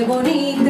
qué bonita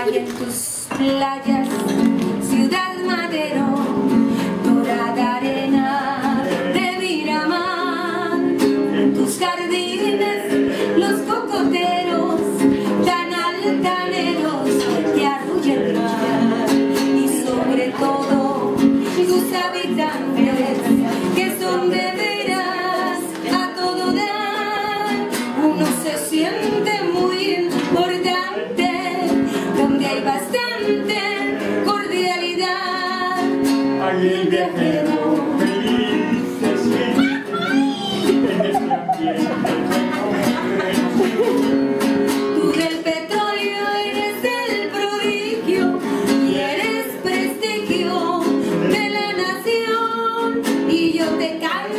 Hay en tus playas, ciudad madero, dorada arena de Miramar, en tus jardines los cocoteros tan altaneros que arrulla el mar. Y sobre todo el viajero. Feliz se siente en este ambiente. Tú del petróleo eres el prodigio y eres prestigio de la nación. Y yo te canto